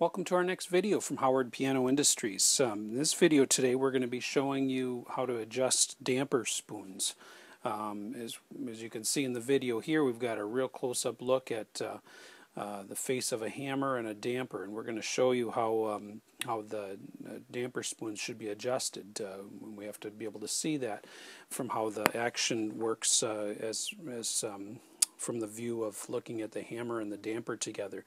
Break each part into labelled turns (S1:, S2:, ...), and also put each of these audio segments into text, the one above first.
S1: Welcome to our next video from Howard Piano Industries. Um, in this video today we're going to be showing you how to adjust damper spoons. Um, as, as you can see in the video here we've got a real close-up look at uh, uh, the face of a hammer and a damper and we're going to show you how um, how the uh, damper spoons should be adjusted. Uh, we have to be able to see that from how the action works uh, as, as um, from the view of looking at the hammer and the damper together.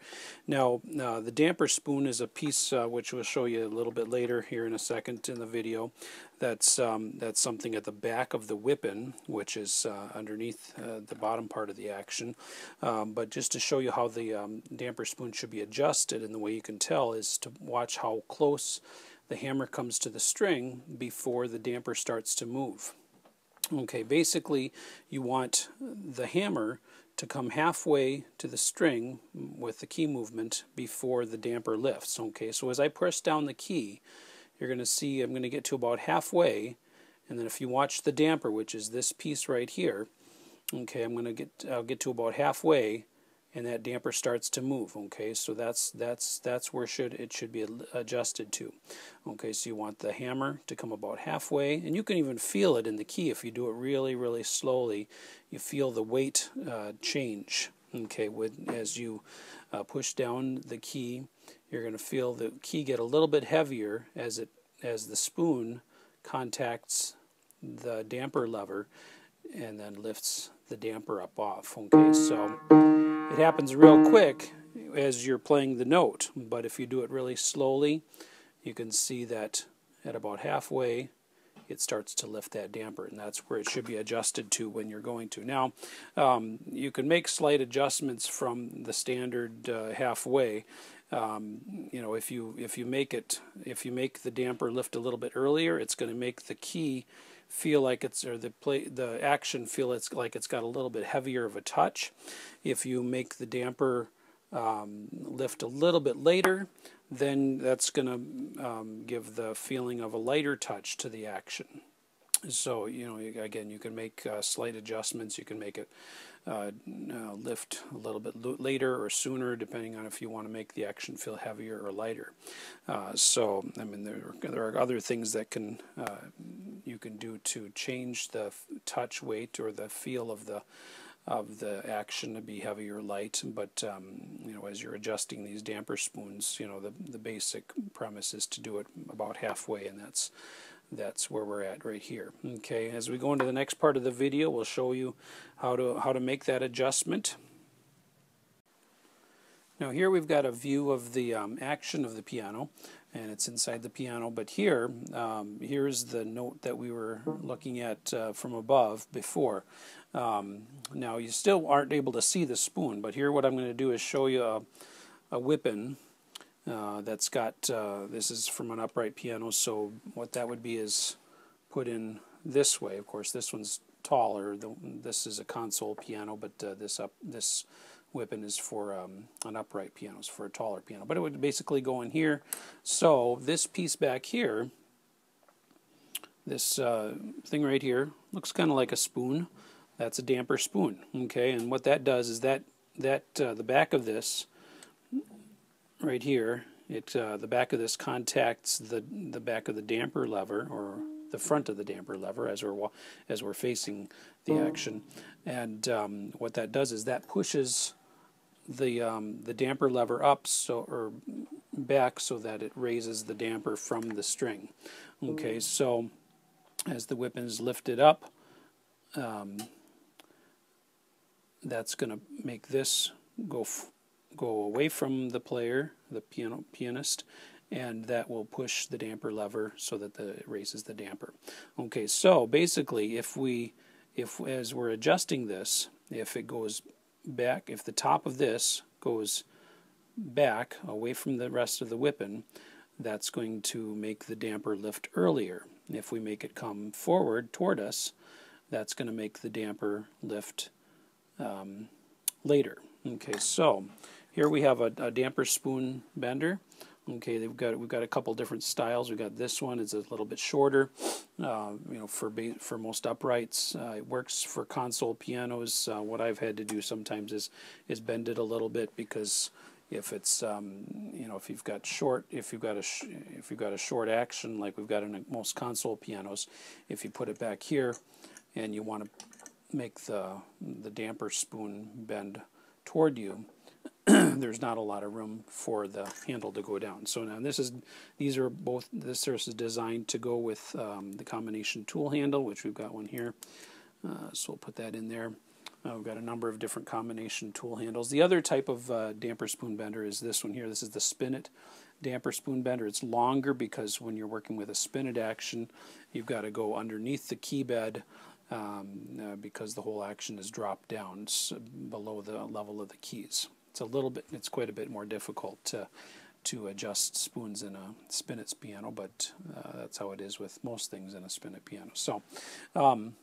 S1: Now, uh, the damper spoon is a piece uh, which we'll show you a little bit later here in a second in the video. That's um, that's something at the back of the whippen, which is uh, underneath uh, the bottom part of the action. Um, but just to show you how the um, damper spoon should be adjusted, and the way you can tell is to watch how close the hammer comes to the string before the damper starts to move. Okay, basically you want the hammer to come halfway to the string with the key movement before the damper lifts. Okay, so as I press down the key, you're going to see I'm going to get to about halfway, and then if you watch the damper, which is this piece right here, okay, I'm going to get I'll get to about halfway, and that damper starts to move okay? So that's that's that's where should it should be adjusted to okay? So you want the hammer to come about halfway and you can even feel it in the key. If you do it really really slowly you feel the weight uh, change okay? With as you uh, push down the key you're going to feel the key get a little bit heavier as it as the spoon contacts the damper lever and then lifts the damper up off okay so it happens real quick as you're playing the note, but if you do it really slowly, you can see that at about halfway it starts to lift that damper, and that's where it should be adjusted to when you're going to. Now, um, you can make slight adjustments from the standard uh, halfway. Um, you know, if you if you make it if you make the damper lift a little bit earlier, it's going to make the key feel like it's or the play the action feel it's like it's got a little bit heavier of a touch. If you make the damper um, lift a little bit later, then that's going to um, give the feeling of a lighter touch to the action. So you know, again, you can make uh, slight adjustments. You can make it uh, uh, lift a little bit later or sooner, depending on if you want to make the action feel heavier or lighter. Uh, so, I mean, there there are other things that can uh, you can do to change the touch weight or the feel of the of the action to be heavy or light. But um, you know, as you're adjusting these damper spoons, you know, the the basic premise is to do it about halfway, and that's that's where we're at right here. Okay, as we go into the next part of the video, we'll show you how to how to make that adjustment. Now here we've got a view of the um, action of the piano, and it's inside the piano. But here, um, here's the note that we were looking at uh, from above before. Um, now you still aren't able to see the spoon, but here what I'm going to do is show you a, a whippen uh, that's got, uh, this is from an upright piano, so what that would be is put in this way. Of course, this one's taller. The, this is a console piano, but uh, this up this whippen is for um, an upright piano, it's for a taller piano. But it would basically go in here. So this piece back here, this uh, thing right here, looks kind of like a spoon. That's a damper spoon, okay? And what that does is that that uh, the back of this right here, it uh, the back of this contacts the the back of the damper lever or the front of the damper lever as we're as we're facing the action, and um, what that does is that pushes the um, the damper lever up so or back so that it raises the damper from the string. Okay, so as the whippen is lifted up, um, that's going to make this go go away from the player, the piano pianist, and that will push the damper lever so that the, it raises the damper. Okay, so basically, if we, if as we're adjusting this, if it goes back, if the top of this goes back away from the rest of the whippen, that's going to make the damper lift earlier. If we make it come forward toward us, that's going to make the damper lift um, later. Okay, so here we have a, a damper spoon bender. Okay, they've got we've got a couple different styles. We've got this one; it's a little bit shorter. Uh, you know, for for most uprights, uh, it works for console pianos. Uh, what I've had to do sometimes is is bend it a little bit because if it's um, you know if you've got short if you've got a if you've got a short action like we've got in most console pianos if you put it back here and you want to make the the damper spoon bend toward you there's not a lot of room for the handle to go down so now this is these are both this is designed to go with um, the combination tool handle which we've got one here uh, so we'll put that in there uh, we've got a number of different combination tool handles. The other type of uh, damper spoon bender is this one here. This is the Spinet damper spoon bender. It's longer because when you're working with a spinet action, you've got to go underneath the key bed um, uh, because the whole action is dropped down below the level of the keys. It's a little bit, it's quite a bit more difficult to, to adjust spoons in a Spinet piano, but uh, that's how it is with most things in a Spinet piano. So, um,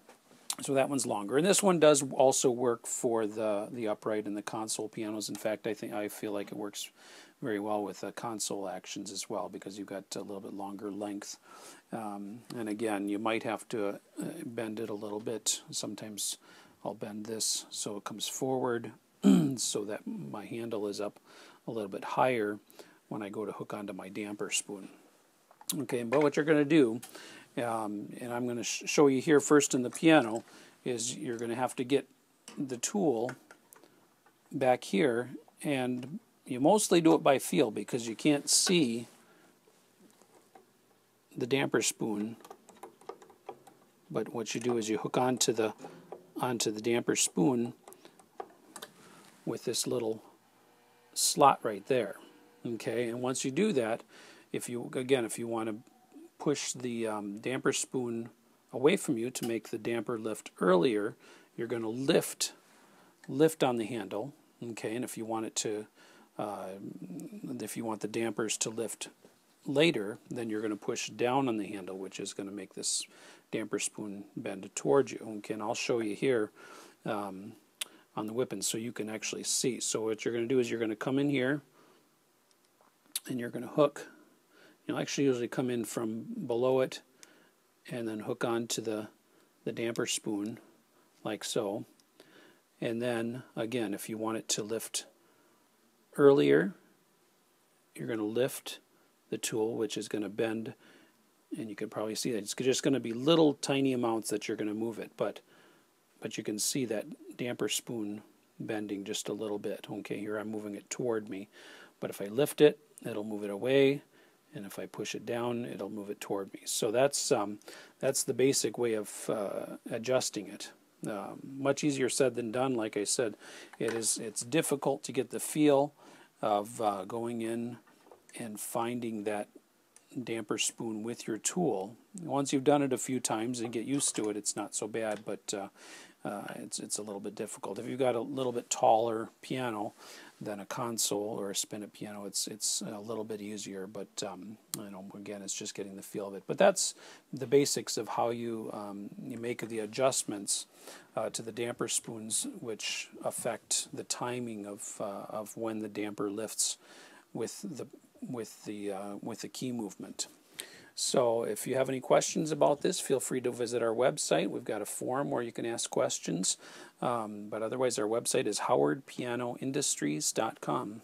S1: so that one's longer, and this one does also work for the the upright and the console pianos. In fact, I think I feel like it works very well with the console actions as well because you've got a little bit longer length. Um, and again, you might have to uh, bend it a little bit. Sometimes I'll bend this so it comes forward so that my handle is up a little bit higher when I go to hook onto my damper spoon. Okay, but what you're going to do um, and I'm going to sh show you here first in the piano, is you're going to have to get the tool back here, and you mostly do it by feel because you can't see the damper spoon. But what you do is you hook onto the onto the damper spoon with this little slot right there. Okay, and once you do that, if you again if you want to push the um, damper spoon away from you to make the damper lift earlier, you're going to lift lift on the handle. Okay, and if you want it to, uh, if you want the dampers to lift later, then you're going to push down on the handle, which is going to make this damper spoon bend towards you. Okay, and I'll show you here um, on the whippen so you can actually see. So what you're going to do is you're going to come in here and you're going to hook You'll actually usually come in from below it and then hook onto the, the damper spoon like so. And then again, if you want it to lift earlier, you're going to lift the tool, which is going to bend, and you can probably see that it's just going to be little tiny amounts that you're going to move it, but but you can see that damper spoon bending just a little bit. Okay, here I'm moving it toward me, but if I lift it, it'll move it away and if I push it down it'll move it toward me. So that's um, that's the basic way of uh, adjusting it. Uh, much easier said than done. Like I said it is it's difficult to get the feel of uh, going in and finding that damper spoon with your tool. Once you've done it a few times and get used to it it's not so bad but uh, uh, it's it's a little bit difficult if you've got a little bit taller piano than a console or a Spinet piano. It's it's a little bit easier, but um, you know again it's just getting the feel of it. But that's the basics of how you um, you make the adjustments uh, to the damper spoons, which affect the timing of uh, of when the damper lifts with the with the uh, with the key movement. So if you have any questions about this, feel free to visit our website. We've got a forum where you can ask questions. Um, but otherwise, our website is howardpianoindustries.com.